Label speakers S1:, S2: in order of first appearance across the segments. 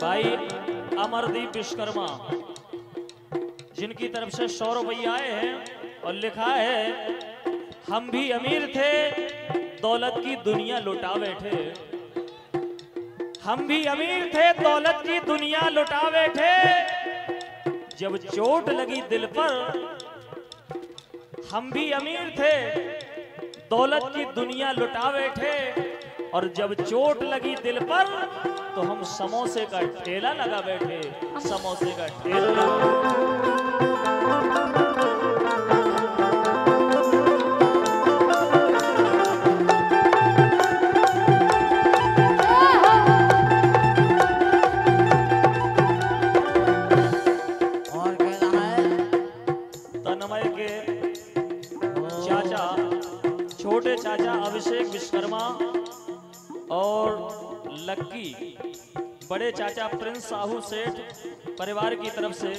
S1: भाई अमरदीप विश्वकर्मा, जिनकी तरफ़ से सौ रुपये आए हैं और लिखा है, हम भी अमीर थे, दौलत की दुनिया लुटा बैठे। हम भी अमीर थे, दौलत की दुनिया लुटा बैठे। जब चोट लगी दिल पर, हम भी अमीर थे, दौलत की दुनिया लुटा बैठे। और जब चोट लगी दिल पर तो हम समोसे का ठेला लगा बैठे। समोसे का ठेला। के चाचा, छोटे चाचा अभिषेक विश्वकर्मा और लक्की बड़े चाचा प्रिंस साहू सेठ परिवार की तरफ़ से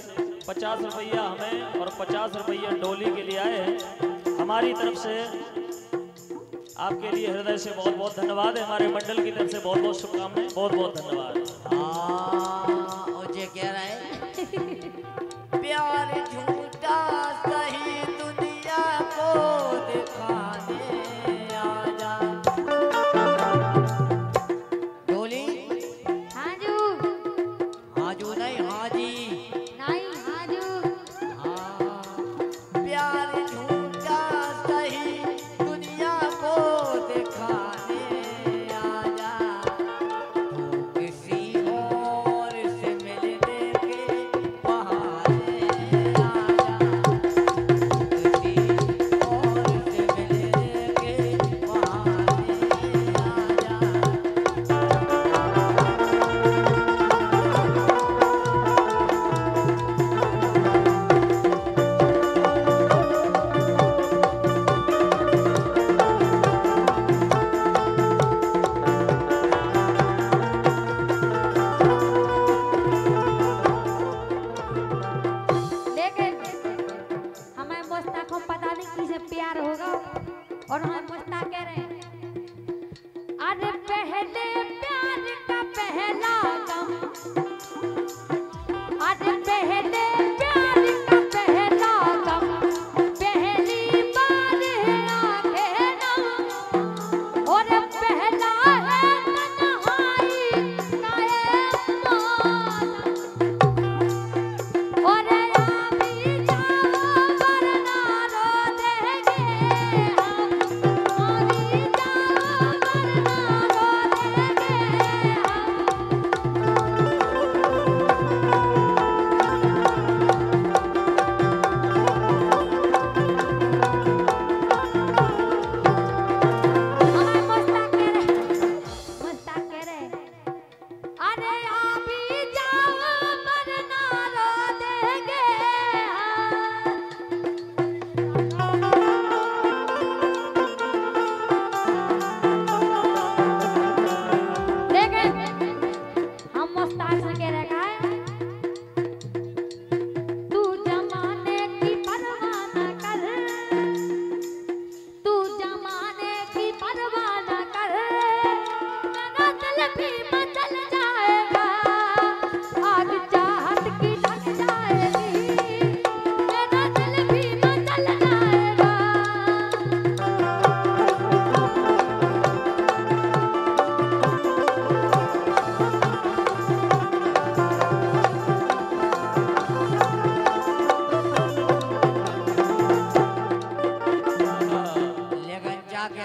S1: पचास रुपया हमें और पचास रुपया डोली के लिए आए हैं। हमारी तरफ़ से आपके लिए हृदय से बहुत बहुत धन्यवाद है। हमारे मंडल की तरफ़ से बहुत बहुत शुभकामनाएँ बहुत बहुत धन्यवाद।
S2: हाँ, कह रहा है प्यार झूठा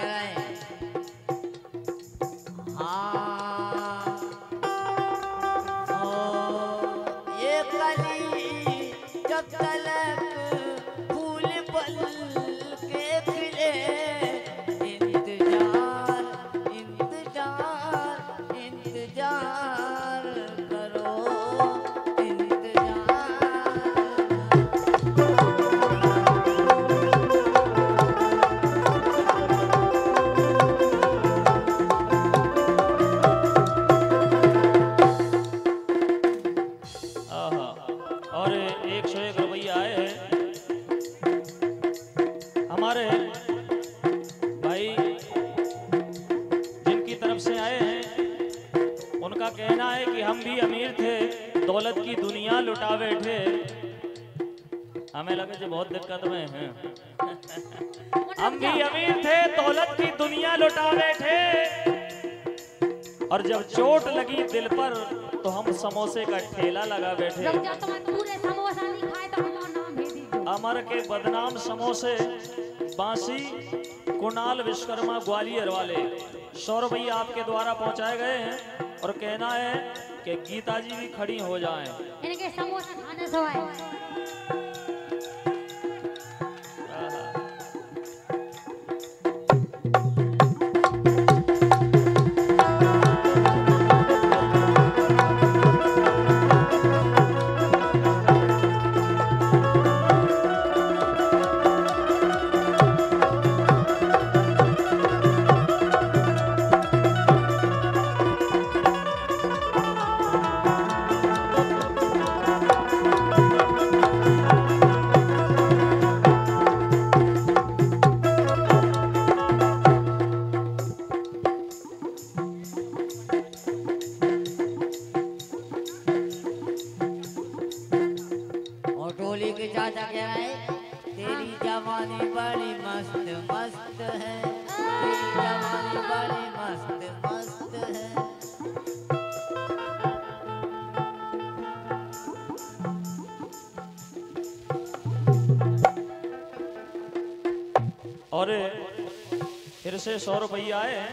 S2: 拜 के
S1: दौलत की दुनिया लुटा बैठे हमें लगे जो बहुत दिक्कत में हैं। हम भी अमीर थे दौलत की दुनिया लुटा बैठे और जब चोट लगी दिल पर तो हम समोसे का ठेला लगा बैठे
S2: तो
S1: अमर के बदनाम समोसे बांसी कुणाल विश्वकर्मा ग्वालियर वाले। सौ रुपये आपके द्वारा पहुँचाए गए हैं। और कहना है कि गीता जी भी खड़ी हो जाएँ।
S2: इनके समोसा खाने से
S3: तेरी जवानी बड़ी मस्त मस्त है। तेरी जवानी बड़ी मस्त मस्त है।
S1: और फिर से सौ रुपये आए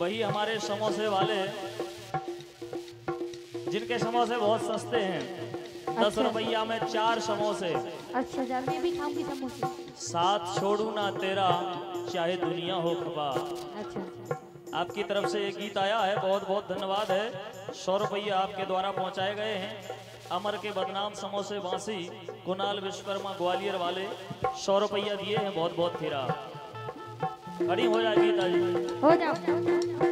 S1: वही हमारे समोसे वाले जिनके समोसे बहुत सस्ते हैं। दस
S2: अच्छा।
S1: रुपया में चार समोसे।
S2: अच्छा अच्छा मैं भी खाऊँगी समोसे।
S1: साथ छोड़ू ना तेरा चाहे दुनिया हो खबा।
S2: अच्छा अच्छा
S1: आपकी तरफ़ से एक गीत आया है बहुत बहुत धन्यवाद है। सौ रुपये आपके द्वारा पहुँचाए गए हैं। अमर के बदनाम समोसे बांसी कुणाल विश्वकर्मा ग्वालियर वाले सौ रुपया दिए हैं बहुत बहुत फिरा। खड़ी हो जाए गीता जी।
S2: हो जाओ।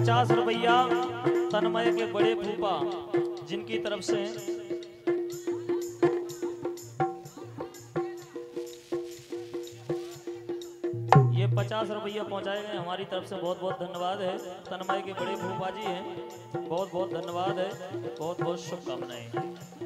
S1: पचास रुपया तन्मय के बड़े फूफा जिनकी तरफ़ से ये पचास रुपया पहुँचाए गए। हमारी तरफ़ से बहुत बहुत धन्यवाद है। तन्मय के बड़े फूफा जी हैं, बहुत बहुत धन्यवाद है। बहुत बहुत शुभकामनाएँ।